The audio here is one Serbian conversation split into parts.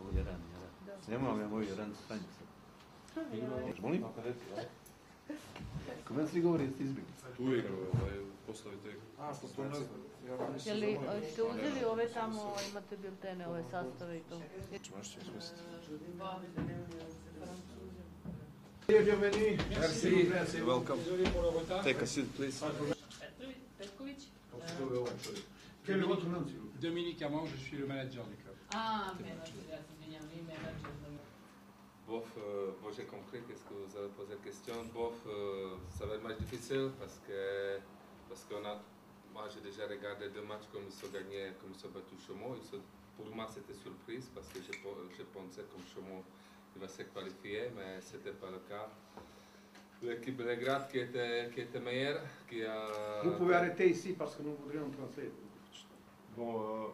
Ovo je ran, je ran. Snimam ja moju ran stanicu. Molim? Kod mene svi govori da ste izbjegli. Uvijek ovaj, postavite A, što to ne znam. Vam Je li ste uzeli ove tamo, imate biltene, ove sastave i to? Možeš ti izmisliti. Bienvenue. Merci. You're welcome. Take a seat, please. Petković? Quel est votre nom, s'il vous plaît Dominique Armand, je suis le manager du club. A, menadžer, ja se izvinjam, vi menadžer. Bof, euh, bon, j'ai compris qu'est-ce que vous avez posé la question. Bof, euh, ça va être match difficile parce que parce qu'on a, moi j'ai déjà regardé deux matchs comme ils ont gagné, comme ils ont battu Chaumont. Ils sont- pour moi c'était surprise parce que je, je pensais comme Chaumont il va se qualifier, mais c'était pas le cas. L'équipe de Belgrade qui était, qui était meilleure, qui a... Vous pouvez arrêter ici parce que nous voudrions uh,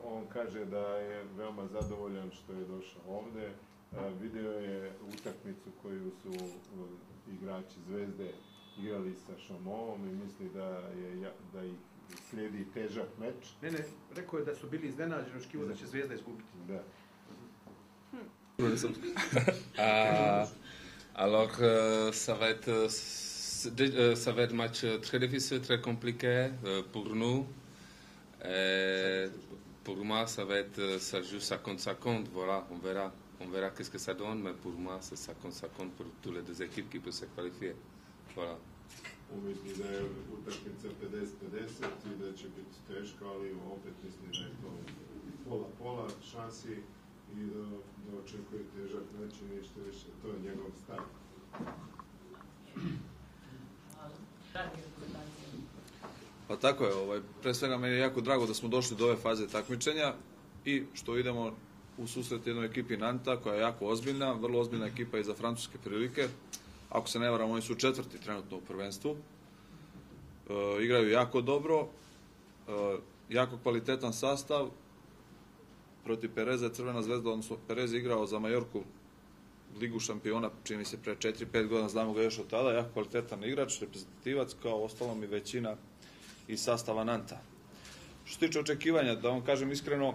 on kaže da je veoma zadovoljan što je došao ovde. Uh, Video je utakmicu koju su uh, igrači Zvezde igrali sa Šamovom i misli da, je, da ih slijedi težak meč. Ne, ne, rekao je da su bili iznenađeni, očekivao da će Zvezda izgubiti. Da. Ah, alors, euh, ça va être, euh, ça va être un match très difficile, très compliqué euh, pour nous. Et pour moi, ça va être, euh, ça joue 50-50, voilà, on verra. On verra qu'est-ce que ça donne, mais pour moi, c'est 50-50 pour toutes les deux équipes qui peuvent se qualifier. Voilà. On misli da je utakmica 50-50 i da će biti teška, ali opet misli da je to pola-pola šansi i da, da očekuje težak meč i ništa više. To je njegov stav. Pa tako je, ovaj, pre svega meni je jako drago da smo došli do ove faze takmičenja i što idemo u susret jednoj ekipi Nanta koja je jako ozbiljna, vrlo ozbiljna ekipa i za francuske prilike. Ako se ne varam, oni su četvrti trenutno u prvenstvu. E, igraju jako dobro, e, jako kvalitetan sastav. Protiv Pereza je Crvena zvezda, odnosno Perez je igrao za Majorku Ligu šampiona, čini se pre 4-5 godina, znamo ga još od tada, jako kvalitetan igrač, reprezentativac, kao ostalom i većina iz sastava Nanta. Što se tiče očekivanja, da vam kažem iskreno,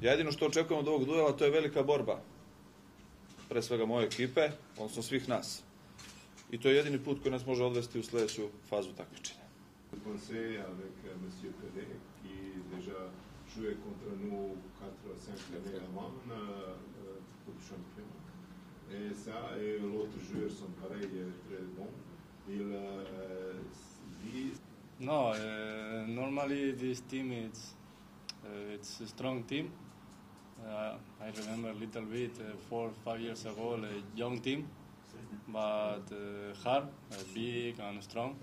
ja jedino što očekujem od ovog duela, to je velika borba. Pre svega moje ekipe, odnosno svih nas. I to je jedini put koji nas može odvesti u sledeću fazu takmičenja. pensé avec euh, Monsieur Pelé, qui déjà jouait contre nous 4 ou 5 années avant euh, euh, Coupe champion. Et ça, et l'autre joueur sont pareils, euh, très bons. Il euh, dit No, uh, normally this team it's uh, it's a strong team. Uh, I remember a little bit four five years ago a young team, but hard, big and strong,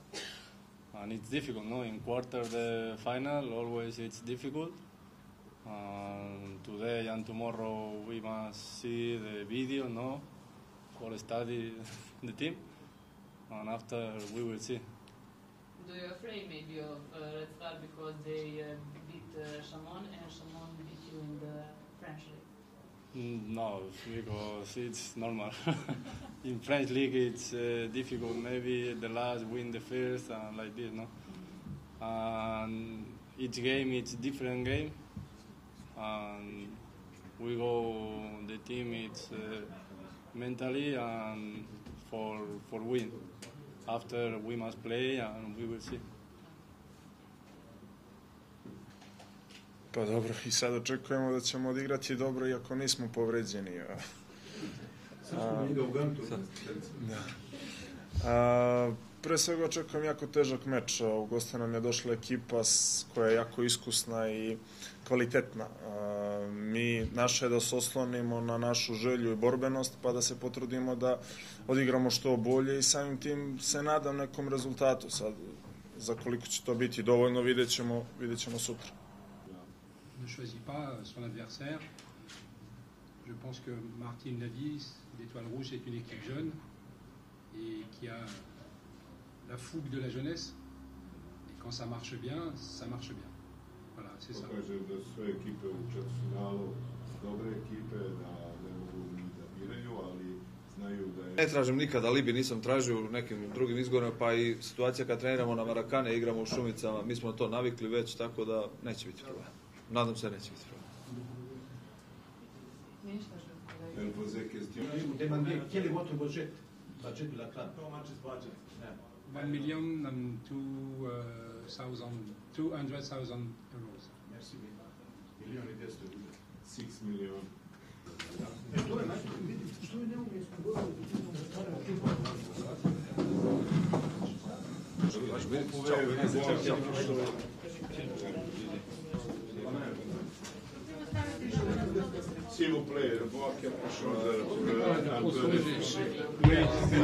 and it's difficult. No, in quarter the final always it's difficult. Today and tomorrow we must see the video, no, for study the team, and after we will see. Do you afraid maybe of uh, Red Star because they uh, beat uh, Chamon and Chamon beat you in the French league? Mm, No, because it's normal. In French league, it's uh, difficult. Maybe the last win the first, and like this, no. And each game it's different game, and we go the team it's uh, mentally and for for win. After we must play, and we will see. Pa dobro, i sad očekujemo da ćemo odigrati dobro iako nismo povređeni. a. Ide u Gantu. A, pre svega očekujem jako težak meč. U goste nam je došla ekipa koja je jako iskusna i kvalitetna. Mi, naše je da se oslonimo na našu želju i borbenost, pa da se potrudimo da odigramo što bolje i samim tim se nadam nekom rezultatu. Sad, za koliko će to biti dovoljno, vidjet ćemo, vidjet ćemo sutra. ne choisit pas son adversaire. Je pense que Martin l'a dit, l'Étoile Rouge est une équipe jeune et qui a la fougue de la jeunesse. Et quand ça marche bien, ça marche bien. Voilà, c'est ça. Da sve ekipe u četvrtfinalu dobre ekipe, da ne mogu ni da biraju, ali znaju da je... Ne tražim nikada alibi, nisam tražio u nekim drugim izgovorima, pa i situacija kad treniramo na Marakane, igramo u Šumicama, mi smo na to navikli već, tako da neće biti problema. Nadam se da neće biti problema. Ništa što. Elle posait question. Je vous demandais quel est votre budget, budget de la club. How much is budget? Yeah. 1 million and two, uh, 200,000 euros. Merci. 6 milyon. Je vais S'il vous plaît, voir quelque chose un peu.